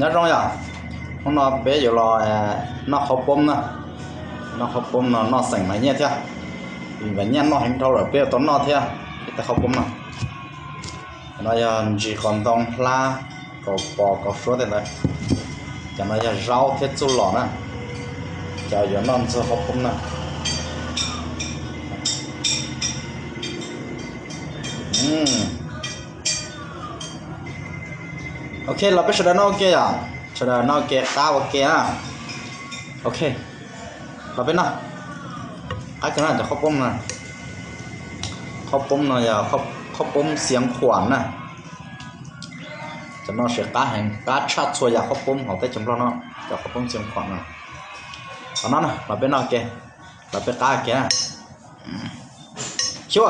nhớ rong ya hôm nó bé giờ lo nó học bom nè. Nó học bom nó nó sành máy thế vì vậy nhăn nó hành thâu rồi bé tốn nó thế cái ta học bom nè. Nó giờ chỉ còn đông la có bò có số thế này. Cho nó giờ rau thế chú lọ nè. Cho giờ nó sẽ học bom nè. Ừ ok là biết sẽ nó ok à sẽ nó ok cao ok à ok là biết nào ai cái nàyจะข้าวต้มนะข้าวต้มนะอย่าข้าวข้าวต้มเสียงขวานนะจะนอเสียก้าแห่งก้าชัดชัวอยากข้าวต้มเขาได้จำลองเนาะจะข้าวต้มเสียงขวานนะตอนนั้นนะเราเป็นนอแกเราเป็นก้าแกชิว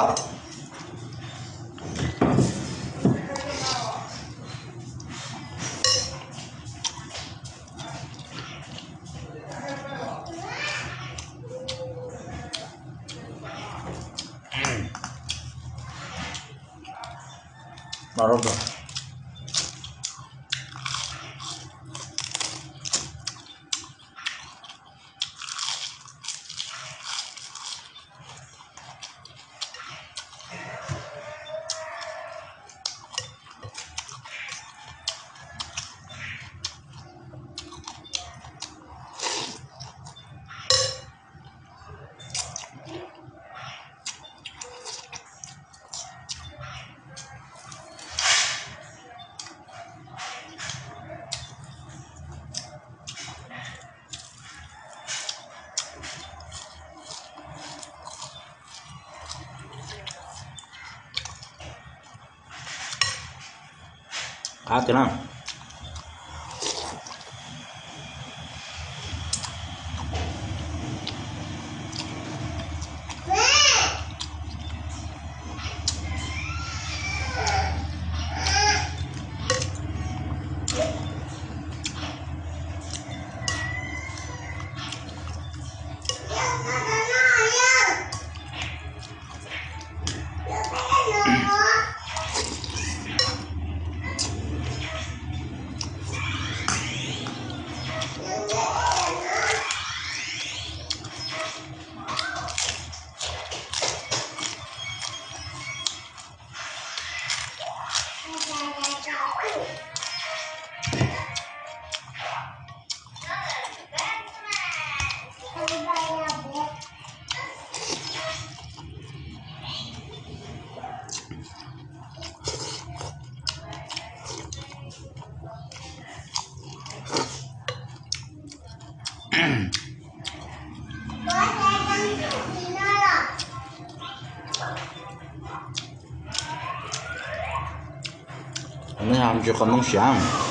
哪个 อ่ะ nó rồi à thế nào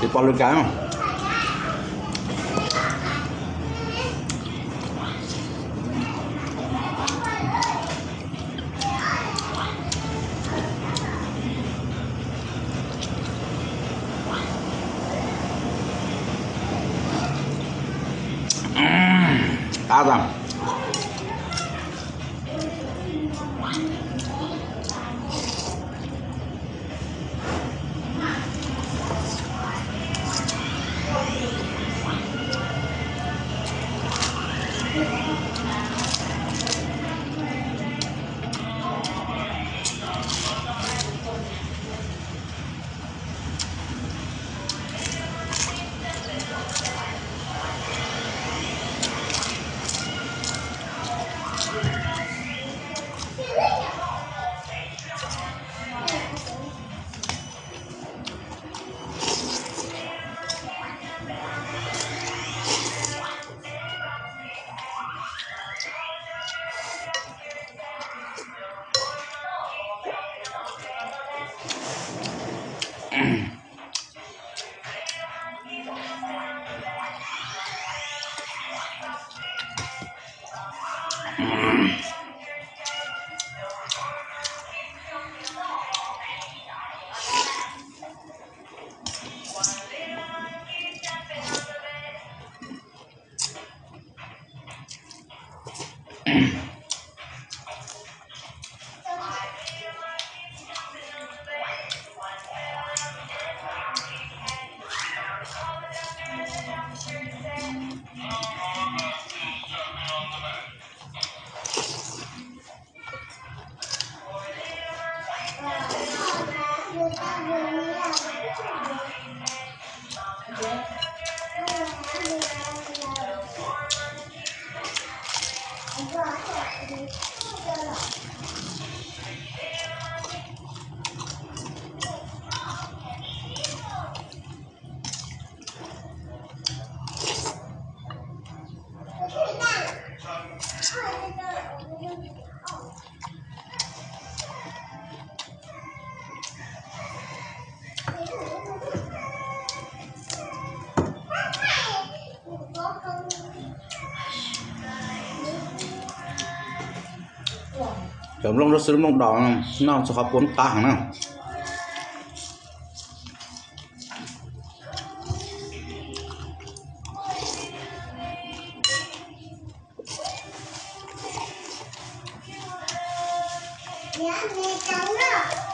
C'est pas le cas. Hein? Nó Mm-hmm. เดี๋ยวลงรถซื้อลงดอกน้องสครับผมตาหังนะเนี่ยมีจังเนาะ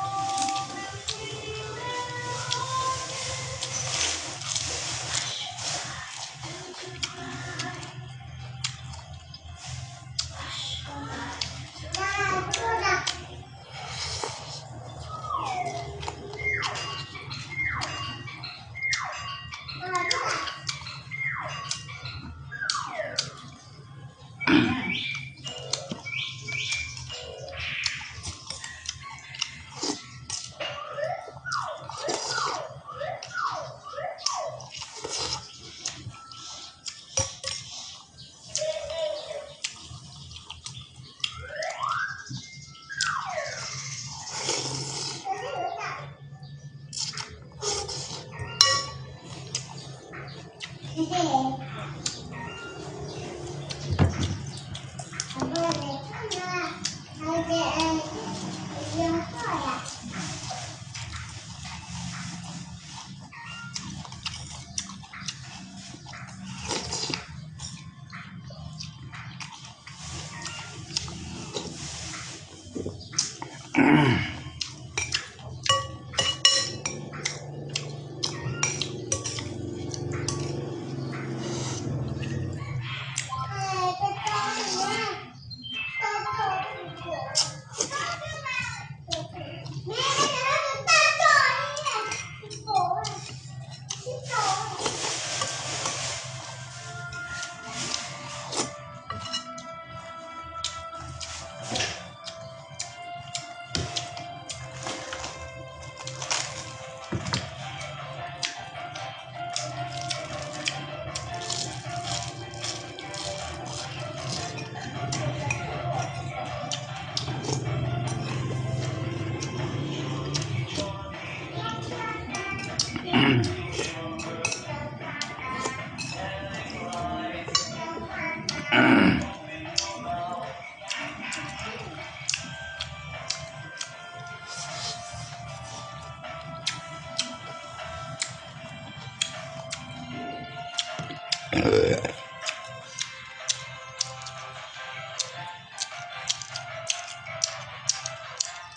mm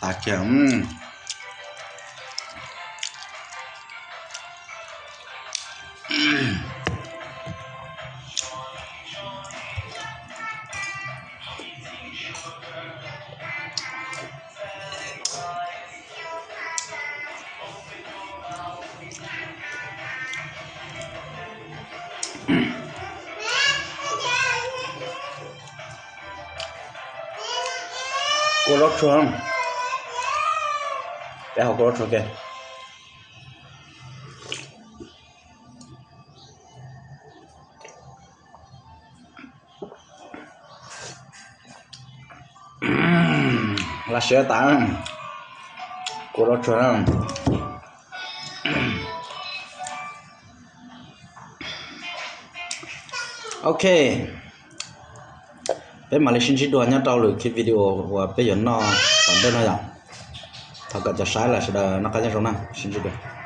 Aqui é um. Hum. cô rốt xuống không để học cô rốt xuống kìa là sữa tán cô rốt xuống không okay lấy xin chỉ đùa nhau trao được cái video và bây giờ nó, còn đây nó rồi thật cả cho sai là sẽ nó cái gì rồi nè xin chỉ đùa